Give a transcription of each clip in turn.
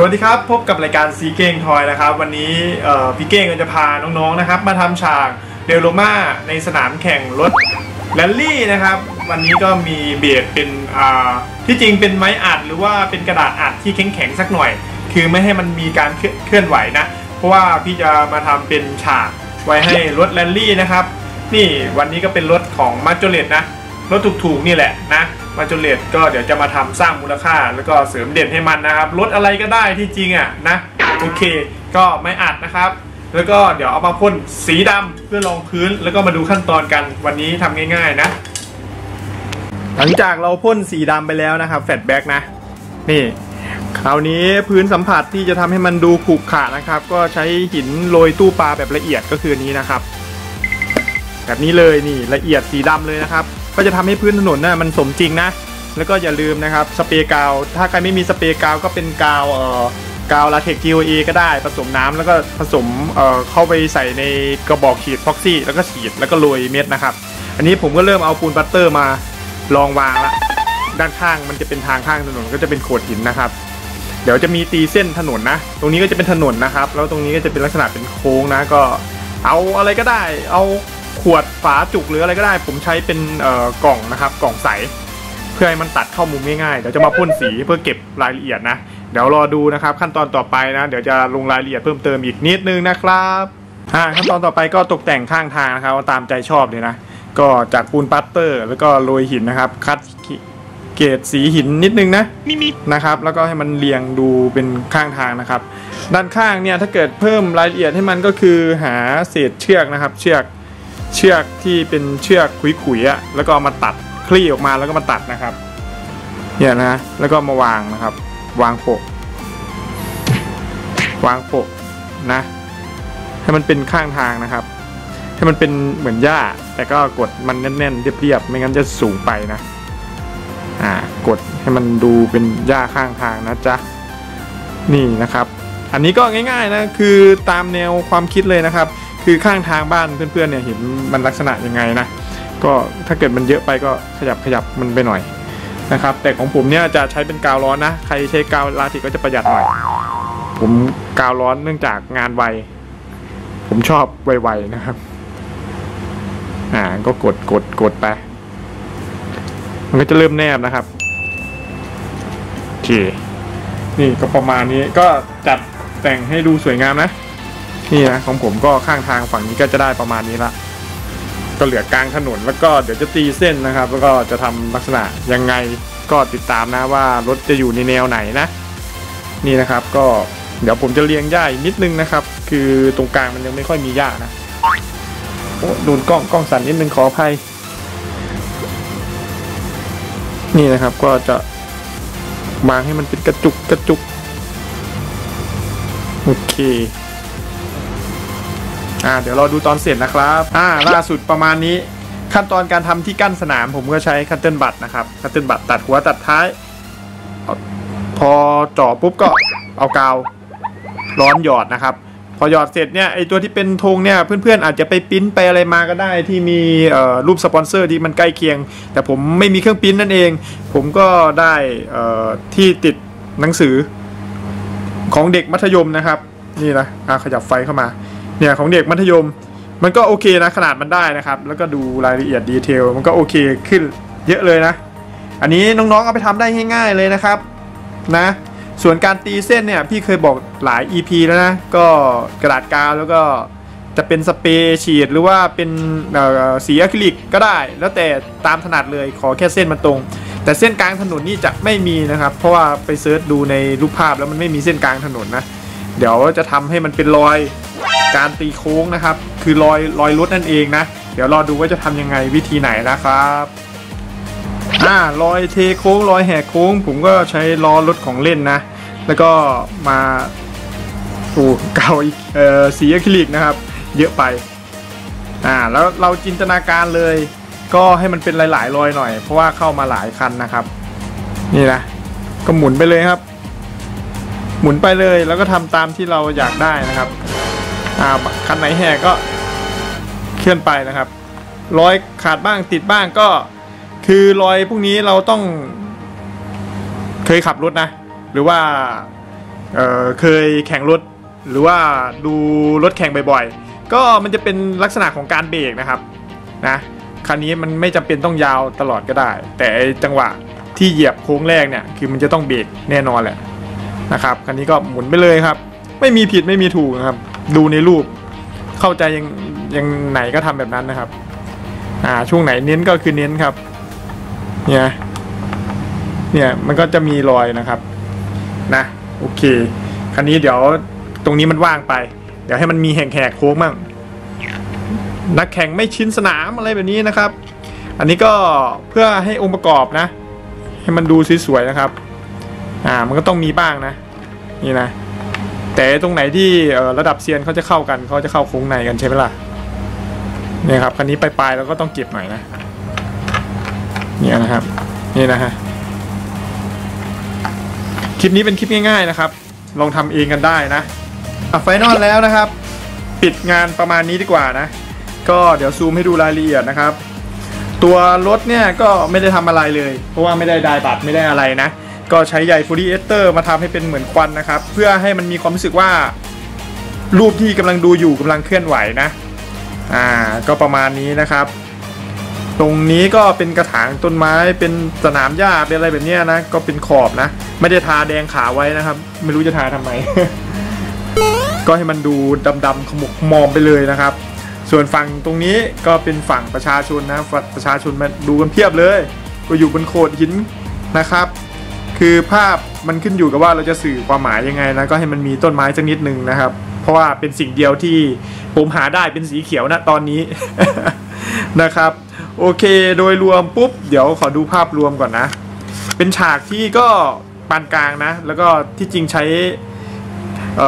สวัสดีครับ พบกับรายการซีเก้งทอยนะครับ วันนี้พี่เก้งก็จะพาน้องๆนะครับ มาทำฉากเดลโลมาในสนามแข่งรถแรลลี่นะครับ วันนี้ก็มีเบียดเป็นที่จริงเป็นไม้อัดหรือว่าเป็นกระดาษอัดที่แข็งๆสักหน่อย คือไม่ให้มันมีการเคลื่อนไหวนะ เพราะว่าพี่จะมาทำเป็นฉากไว้ให้รถแรลลี่นะครับ นี่วันนี้ก็เป็นรถของมาจเลตนะรถถูกๆนี่แหละนะ มาจ o เลตก็เดี๋ยวจะมาทำสร้างมูลค่า แล้วก็เสริมเด่นให้มันนะครับรถอะไรก็ได้ที่จริงอะนะโอเค ก็ไม่อัดนะครับ แล้วก็เดี๋ยวเอามาพ่นสีดำเพื่อรองพื้นแล้วก็มาดูขั้นตอนกันวันนี้ทำง่าย ๆนะ หลังจากเราพ่นสีดำไปแล้วนะครับแฟลชแบ็กนะ นี่คราวนี้พื้นสัมผัสที่จะทำให้มันดูขรุขระนะครับ ก็ใช้หินโรยตู้ปลาแบบละเอียดก็คือนี้นะครับ แบบนี้เลยนี่ละเอียดสีดำเลยนะครับ ก็จะทำให้พื้นถนนน่ะมันสมจริงนะ แล้วก็อย่าลืมนะครับสเปรย์กาว ถ้าใครไม่มีสเปรย์กาวก็เป็นกาวเอ่อกาวลาเทก GOA ก็ได้ผสมน้ำแล้วก็ผสมเอ่อเข้าไปใส่ในกระบอกฉีดฟ็อกกี้แล้วก็ฉีดแล้วก็โรยเม็ดนะครับ อันนี้ผมก็เริ่มเอาปูนปลาสเตอร์มาลองวางละด้านข้างมันจะเป็นทางข้างถนนก็จะเป็นโขดหินนะครับเดี๋ยวจะมีตีเส้นถนนนะ ตรงนี้ก็จะเป็นถนนนะครับ แล้วตรงนี้ก็จะเป็นลักษณะเป็นโค้งนะ ก็เอาอะไรก็ได้ เอา วดฝาจุกหรืออะไรก็ได้ ผมใช้เป็นกล่องนะครับ กล่องใส เพื่อให้มันตัดเข้ามุมง่ายๆเดี๋ยวจะมาพ่นสีเพื่อเก็บรายละเอียดนะเดี๋ยวรอดูนะครับ ขั้นตอนต่อไปนะ เดี๋ยวจะลงรายละเอียดเพิ่มเติมอีกนิดนึงนะครับขั้นตอนต่อไปก็ตกแต่งข้างทางนะครับตามใจชอบเลยนะก็จากปูนปัตเตอร์ แล้วก็โรยหินนะครับ คัดเกรดสีหินนิดนึงนะนะครับ แล้วก็ให้มันเรียงดูเป็นข้างทางนะครับ ด้านข้างเนี่ยถ้าเกิดเพิ่มรายละเอียดให้มันก็คือหาเศษเชือกนะครับ เชือก เชือกที่เป็นเชือกขุยๆอะแล้วก็มาตัดคลี่ออกมาแล้วก็มาตัดนะครับเนี่ยนะแล้วก็มาวางนะครับ วางโปะวางโปะนะ ให้มันเป็นข้างทางนะครับ ให้มันเป็นเหมือนหญ้า แต่ก็กดมันแน่นๆเรียบๆไม่งั้นจะสูงไปนะอ่ากดให้มันดูเป็นหญ้าข้างทางนะจ๊ะนี่นะครับ อันนี้ก็ง่ายๆนะคือตามแนวความคิดเลยนะครับ คือข้างทางบ้านเพื่อนๆเนี่ยเห็นมันลักษณะยังไงนะก็ถ้าเกิดมันเยอะไปก็ขยับขยับมันไปหน่อยนะครับ แต่ของผมเนี่ยจะใช้เป็นกาวร้อนนะใครใช้กาวลาติกก็จะประหยัดหน่อย ผมกาวร้อนเนื่องจากงานไวผมชอบไวๆนะครับ อ่าก็กดกดกดไป มันก็จะเริ่มแนบนะครับโอเคนี่ก็ประมาณนี้ก็จัด แต่งให้ดูสวยงามนะ นี่นะของผมก็ข้างทางฝั่งนี้ก็จะได้ประมาณนี้ละก็เหลือกลางถนนแล้วก็เดี๋ยวจะตีเส้นนะครับ แล้วก็จะทำลักษณะยังไงก็ติดตามนะว่ารถจะอยู่ในแนวไหนนะ นี่นะครับก็เดี๋ยวผมจะเรียงหญ้าอีกนิดนึงนะครับ คือตรงกลางมันยังไม่ค่อยมีหญ้านะโอ้โดนกล้องกล้องสั่นนิดนึงขออภัยนี่นะครับก็จะวางให้มันเป็นกระจุกกระจุก โอเคอ่าเดี๋ยวเราดูตอนเสร็จนะครับอ่าล่าสุดประมาณนี้ขั้นตอนการทำที่กั้นสนามผมก็ใช้ cotton bud นะครับ cotton bud ตัดหัวตัดท้ายอพอจ่อปุ๊บก็เอากาวร้อนหยอดนะครับ พอหยอดเสร็จเนี่ยไอตัวที่เป็นธงเนี่ยเพื่อนๆอาจจะไปปริ้นไปอะไรมาก็ได้ที่มีรูปสปอนเซอร์ที่มันใกล้เคียง แต่ผมไม่มีเครื่องปริ้นนั่นเอง ผมก็ได้ที่ติดหนังสือ ของเด็กมัธยมนะครับ นี่นะอะขยับไฟเข้ามา เนี่ยของเด็กมัธยม มันก็โอเคนะขนาดมันได้นะครับ แล้วก็ดูรายละเอียด detail มันก็โอเคขึ้นเยอะเลยนะ อันนี้น้องๆเอาไปทำได้ง่ายๆเลยนะครับนะ ส่วนการตีเส้นเนี่ยพี่เคยบอกหลาย EP แล้วนะ ก็กระดาษกาวแล้วก็จะเป็นสเปรย์ฉีดหรือว่าเป็นสีอะคริลิกก็ได้ แล้วแต่ตามถนัดเลยขอแค่เส้นมันตรง แต่เส้นกลางถนนนี่จะไม่มีนะครับ เพราะว่าไป search ดูในรูปภาพแล้วมันไม่มีเส้นกลางถนนนะ เดี๋ยวจะทำให้มันเป็นรอยการตีโค้งนะครับ คือรอยรอยรถนั่นเองนะ เดี๋ยวรอดูว่าจะทำยังไงวิธีไหนนะครับอ่ารอยเทโค้งรอยแหกโค้ง ผมก็ใช้ล้อรถของเล่นนะ แล้วก็มาโอ้เกาเอ่อสีอะคริลิกนะครับ เยอะไปอ่าแล้วเราจินตนาการเลย ก็ให้มันเป็นหลายๆรอยหน่อย เพราะว่าเข้ามาหลายคันนะครับ นี่นะก็หมุนไปเลยครับ หมุนไปเลยแล้วก็ทำตามที่เราอยากได้นะครับอ่าคันไหนแหกก็เคลื่อนไปนะครับรอยขาดบ้างติดบ้างก็ คือรอยพวกนี้เราต้อง เคยขับรถนะ หรือว่าเเคยแข่งรถ หรือว่าดูรถแข่งบ่อยๆ ก็มันจะเป็นลักษณะของการเบรกนะครับนะ คันนี้มันไม่จำเป็นต้องยาวตลอดก็ได้ แต่จังหวะที่เหยียบโค้งแรกเนี่ยคือมันจะต้องเบรกแน่นอนแหละนะครับคันนี้ก็หมุนไปเลยครับ ไม่มีผิดไม่มีถูกนะครับ ดูในรูปเข้าใจยังยังไหนก็ทำแบบนั้นนะครับอ่าช่วงไหนเน้นก็คือเน้นครับ เนี่ยเนี่ยมันก็จะมีรอยนะครับนะโอเคคันนี้เดี๋ยวตรงนี้มันว่างไป เดี๋ยวให้มันมีแหกๆโค้งมั่ง นักแข่งไม่ชินสนามอะไรแบบนี้นะครับ อันนี้ก็เพื่อให้องค์ประกอบนะ ให้มันดูสวยๆนะครับ อ่ามันก็ต้องมีบ้างนะ นี่นะ แต่ตรงไหนที่ระดับเซียนเขาจะเข้ากันเขาจะเข้าโค้งในกันใช่ไหมล่ะเนี่ยครับคันนี้ปลายๆเราก็ต้องเก็บหน่อยนะเนี่ยนะครับ นี่นะฮะคลิปนี้เป็นคลิปง่ายๆนะครับ ลองทำเองกันได้นะอะ final แล้วนะครับ ปิดงานประมาณนี้ดีกว่านะ ก็เดี๋ยวซูมให้ดูรายละเอียดนะครับ ตัวรถเนี่ยก็ไม่ได้ทำอะไรเลย เพราะว่าไม่ได้ดายบัตรไม่ได้อะไรนะ ก็ใช้ใยโพลีเอสเตอร์มาทำให้เป็นเหมือนควันนะครับ เพื่อให้มันมีความรู้สึกว่า รูปที่กำลังดูอยู่กำลังเคลื่อนไหวนะอ่าก็ประมาณนี้นะครับ ตรงนี้ก็เป็นกระถางต้นไม้เป็นสนามหญ้าเป็นอะไรแบบนี้นะ ก็เป็นขอบนะ ไม่ได้ทาแดงขาไว้นะครับ ไม่รู้จะทาทำไมก็ให้มันดูดำๆขมุกมอมไปเลยนะครับ ส่วนฝั่งตรงนี้ก็เป็นฝั่งประชาชนนะฝั่งประชาชนมาดูกันเพียบเลย ก็อยู่บนโขดหินนะครับ คือภาพมันขึ้นอยู่กับว่าเราจะสื่อความหมายยังไงนะก็ให้มันมีต้นไม้สักนิดนึงนะครับ เพราะว่าเป็นสิ่งเดียวที่ผมหาได้เป็นสีเขียวนะตอนนี้นะครับ โอเคโดยรวมปุ๊บ เดี๋ยวขอดูภาพรวมก่อนนะ เป็นฉากที่ก็ปานกลางนะ แล้วก็ที่จริงใช้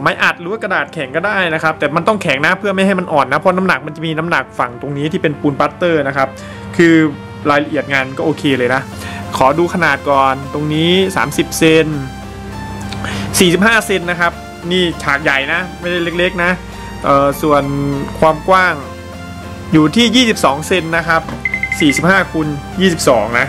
ไม้อัดหรือว่ากระดาษแข็งก็ได้นะครับ แต่มันต้องแข็งนะเพื่อไม่ให้มันอ่อนนะเพราะน้ำหนักมันจะมีน้ำหนักฝั่งตรงนี้ที่เป็นปูนปัตเตอร์นะครับ คือรายละเอียดงานก็โอเคเลยนะ ขอดูขนาดก่อนตรงนี้ 30 เซน45 เซนนะครับ นี่ฉากใหญ่นะ ไม่ได้เล็กๆนะส่วนความกว้างอยู่ที่ 22 เซนนะครับ 45คูณ22 นะ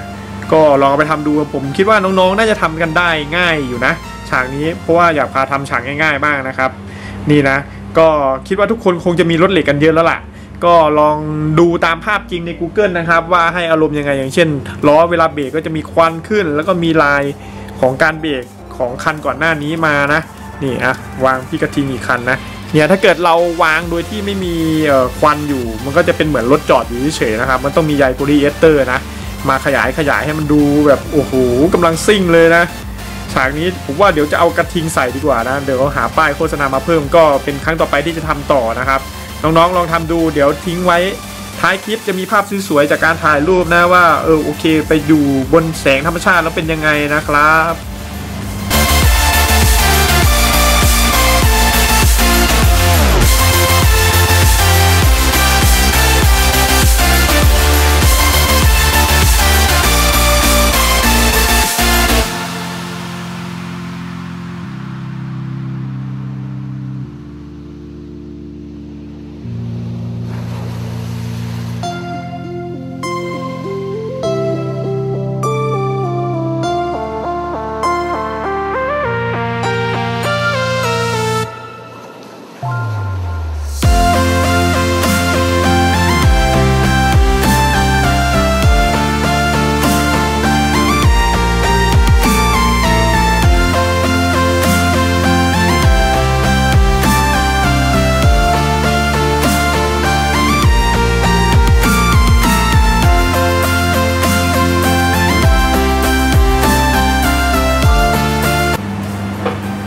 ก็ลองไปทำดูผมคิดว่าน้องๆ น่าจะทำกันได้ง่ายอยู่นะ ฉากนี้เพราะว่าอยากพาทำฉากง่ายๆบ้างนะครับ นี่นะ ก็คิดว่าทุกคนคงจะมีรถเหล็กกันเยอะแล้วล่ะ ก็ลองดูตามภาพจริงใน Google นะครับ ว่าให้อารมณ์ยังไงอย่างเช่นล้อเวลาเบรกก็จะมีควันขึ้น แล้วก็มีลายของการเบรกของคันก่อนหน้านี้มานะนี่อะวางพี่กระทิงอีกคันนะเนี่ยถ้าเกิดเราวางโดยที่ไม่มีควันอยู่ มันก็จะเป็นเหมือนรถจอดอยู่เฉยๆนะครับ มันต้องมีใยโพลีเอสเตอร์นะ มาขยายขยายให้มันดูแบบ โอ้โหกำลังซิ่งเลยนะ ฉากนี้ผมว่าเดี๋ยวจะเอากระทิงใส่ดีกว่านะ เดี๋ยวหาป้ายโฆษณามาเพิ่มก็เป็นครั้งต่อไปที่จะทำต่อนะครับ น้องๆลองทำดูเดี๋ยวทิ้งไว้ท้ายคลิปจะมีภาพสวยๆจากการถ่ายรูปนะว่าเออโอเค ไปอยู่บนแสงธรรมชาติแล้วเป็นยังไงนะครับ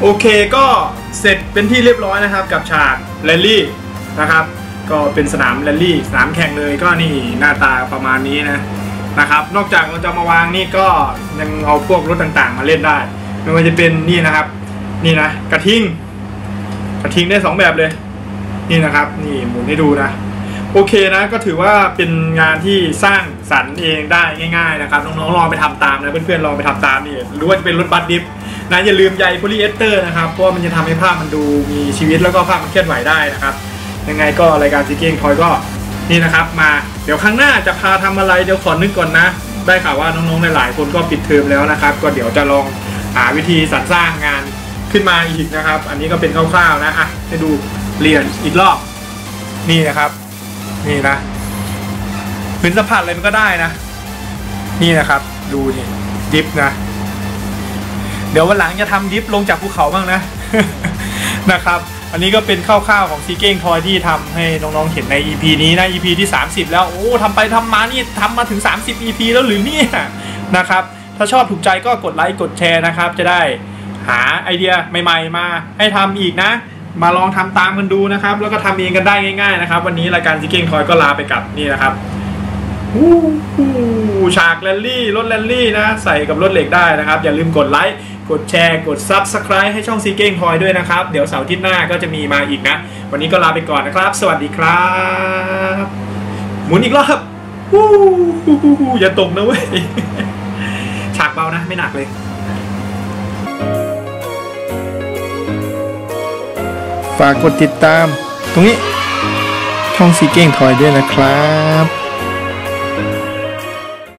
โอเคก็เสร็จเป็นที่เรียบร้อยนะครับ กับฉากแรลลี่นะครับ ก็เป็นสนามแรลลี่สนามแข่งเลยก็นี่หน้าตาประมาณนี้นะนะครับ นอกจากเราจะมาวางนี่ก็ยังเอาพวกรถต่างๆ มาเล่นได้ไม่ว่าจะเป็นนี่นะครับ นี่นะกระทิงกระทิงได้สองแบบเลย นี่นะครับ นี่หมุนให้ดูนะโอเคนะก็ถือว่าเป็นงานที่สร้างสรรค์เองได้ง่าย ๆ นะครับน้องๆลองไปทำตามนะเพื่อนๆลองไปทำตามนี่หรือว่าจะเป็นรถบัสดิฟ นะอย่าลืมใยโพลีเอสเตอร์นะครับเพราะมันจะทำให้ภาพมันดูมีชีวิตแล้วก็ภาพมันเคลื่อนไหวได้นะครับ ยังไงก็รายการ Seekang Toy ก็นี่นะครับมาเดี๋ยวครั้งหน้าจะพาทำอะไรเดี๋ยวขอนึกก่อนนะ ได้ข่าวว่าน้องๆหลายๆคนก็ปิดเทอมแล้วนะครับ ก็เดี๋ยวจะลองหาวิธีสรรสร้างงานขึ้นมาอีกนะครับ อันนี้ก็เป็นคร่าวๆนะอะให้ดูรายละเอียดอีกรอบนี่นะครับ นี่นะพื้นสัมผัสอะไรมันก็ได้นะ นี่นะครับ ดูนี่ดิฟนะ ดี๋ยววันหลังจะทำดิฟลงจากภูเขาบ้างนะนะครับ อันนี้ก็เป็นคร่าวๆของซีเก้งทอยที่ทำให้น้องๆเห็นใน EP นี้นะ EP ที่ 30 แล้วโอ้ทำไปทำมานี่ทำมาถึง 30 EP แล้วหรือเนี่ยนะครับ ถ้าชอบถูกใจก็กดไลค์กดแชร์นะครับ จะได้หาไอเดียใหม่ๆมาให้ทำอีกนะ มาลองทำตามกันดูนะครับ แล้วก็ทำเองกันได้ง่าย ๆ นะครับ วันนี้รายการซีเก้งทอยก็ลาไปกับนี่นะครับหูหูฉากแรลลี่รถแรลลี่นะ ใส่กับรถเหล็กได้นะครับ อย่าลืมกดไลค์ กดแชร์กด Subscribe ให้ช่องซีเก้งทอยด้วยนะครับ เดี๋ยวเสาร์อาทิตย์หน้าก็จะมีมาอีกนะ วันนี้ก็ลาไปก่อนนะครับ สวัสดีครับหมุนอีกรอบวู้อย่าตกนะเว้ยฉากเบานะ ไม่หนักเลยฝากกดติดตาม ตรงนี้ช่องซีเก้งทอยด้วยนะครับ